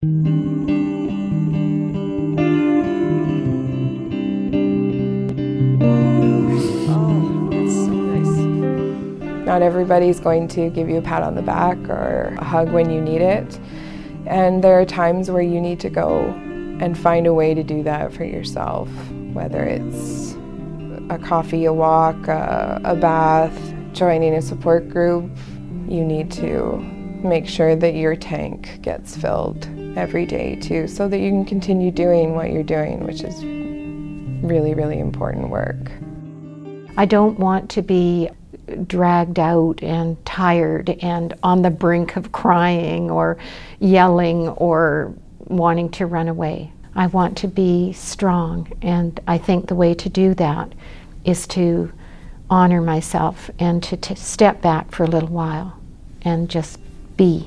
Oh, Not everybody's going to give you a pat on the back or a hug when you need it. And there are times where you need to go and find a way to do that for yourself, whether it's a coffee, a walk, a, a bath, joining a support group. You need to make sure that your tank gets filled every day too, so that you can continue doing what you're doing, which is really, really important work. I don't want to be dragged out and tired and on the brink of crying or yelling or wanting to run away. I want to be strong, and I think the way to do that is to honor myself and to, step back for a little while and just be.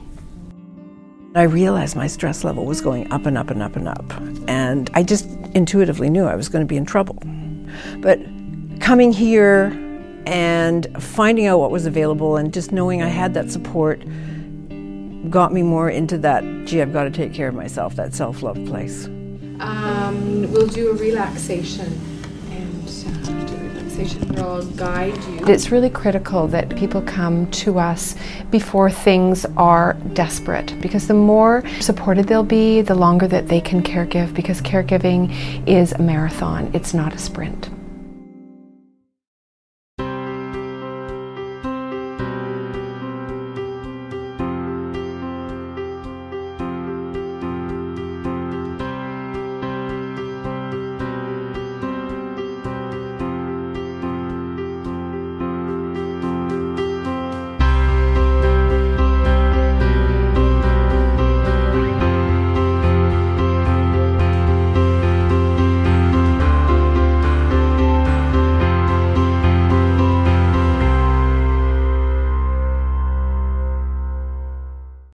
I realized my stress level was going up and up and up and up, and I just intuitively knew I was going to be in trouble. But coming here and finding out what was available and just knowing I had that support got me more into that, gee, I've got to take care of myself, that self love place. Um, we'll do a relaxation and do a relaxation I'll guide you. It's really critical that people come to us before things are desperate because the more supported they'll be, the longer that they can caregive because caregiving is a marathon, it's not a sprint.